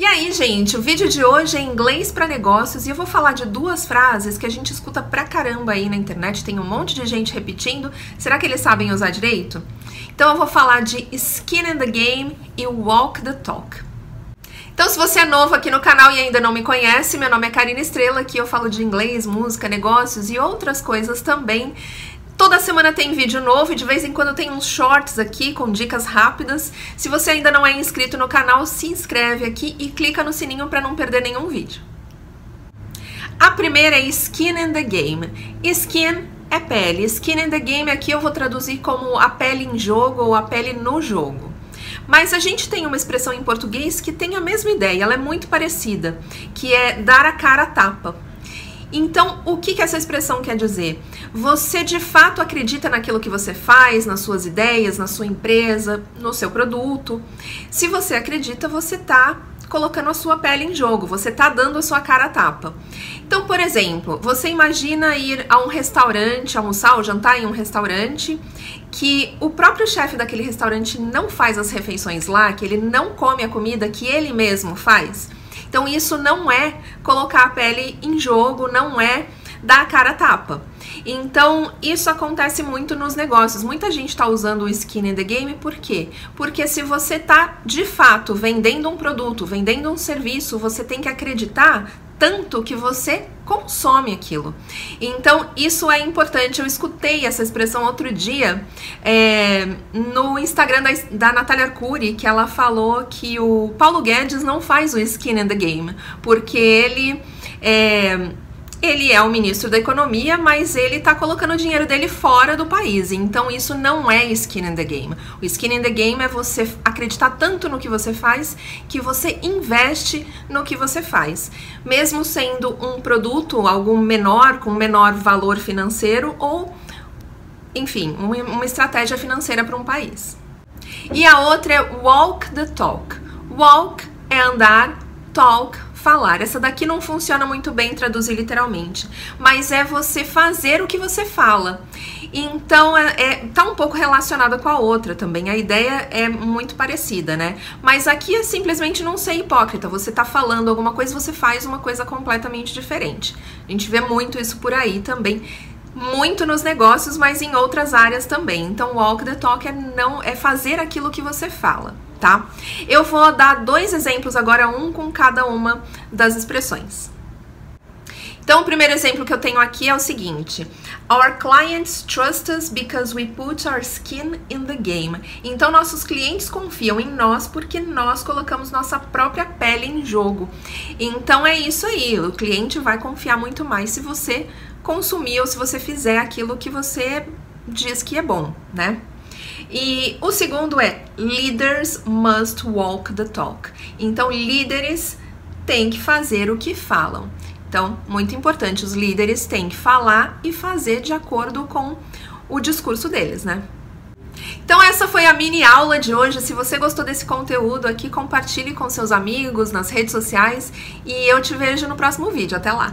E aí, gente, o vídeo de hoje é inglês para negócios e eu vou falar de duas frases que a gente escuta pra caramba aí na internet, tem um monte de gente repetindo. Será que eles sabem usar direito? Então eu vou falar de skin in the game e walk the talk. Então, se você é novo aqui no canal e ainda não me conhece, meu nome é Karina Estrela, aqui eu falo de inglês, música, negócios e outras coisas também. Toda semana tem vídeo novo e de vez em quando tem uns shorts aqui com dicas rápidas. Se você ainda não é inscrito no canal, se inscreve aqui e clica no sininho para não perder nenhum vídeo. A primeira é Skin in the Game. Skin é pele. Skin in the Game aqui eu vou traduzir como a pele em jogo ou a pele no jogo. Mas a gente tem uma expressão em português que tem a mesma ideia, ela é muito parecida, que é dar a cara a tapa. Então, o que, que essa expressão quer dizer? Você de fato acredita naquilo que você faz, nas suas ideias, na sua empresa, no seu produto. Se você acredita, você está colocando a sua pele em jogo, você está dando a sua cara a tapa. Então, por exemplo, você imagina ir a um restaurante, almoçar ou jantar em um restaurante que o próprio chefe daquele restaurante não faz as refeições lá, que ele não come a comida que ele mesmo faz. Então isso não é colocar a pele em jogo, não é dar a cara tapa. Então, isso acontece muito nos negócios. Muita gente está usando o skin in the game, por quê? Porque se você está de fato vendendo um produto, vendendo um serviço, você tem que acreditar tanto que você consome aquilo. Então, isso é importante. Eu escutei essa expressão outro dia é, no Instagram da, da Natália Arcuri, que ela falou que o Paulo Guedes não faz o skin in the game, porque ele. É, ele é o ministro da economia, mas ele está colocando o dinheiro dele fora do país. Então isso não é skin in the game. O skin in the game é você acreditar tanto no que você faz que você investe no que você faz, mesmo sendo um produto algo menor com menor valor financeiro ou enfim, uma estratégia financeira para um país. E a outra é walk the talk. Walk é andar, talk falar. Essa daqui não funciona muito bem traduzir literalmente, mas é você fazer o que você fala. Então, é, é, tá um pouco relacionada com a outra também. A ideia é muito parecida, né? Mas aqui é simplesmente não ser hipócrita. Você tá falando alguma coisa, você faz uma coisa completamente diferente. A gente vê muito isso por aí também muito nos negócios, mas em outras áreas também. Então, walk the talk é não é fazer aquilo que você fala tá? Eu vou dar dois exemplos agora, um com cada uma das expressões. Então, o primeiro exemplo que eu tenho aqui é o seguinte: Our clients trust us because we put our skin in the game. Então, nossos clientes confiam em nós porque nós colocamos nossa própria pele em jogo. Então, é isso aí. O cliente vai confiar muito mais se você consumir ou se você fizer aquilo que você diz que é bom, né? E o segundo é leaders must walk the talk. Então, líderes têm que fazer o que falam. Então, muito importante, os líderes têm que falar e fazer de acordo com o discurso deles, né? Então essa foi a mini aula de hoje. Se você gostou desse conteúdo aqui, compartilhe com seus amigos nas redes sociais e eu te vejo no próximo vídeo. Até lá!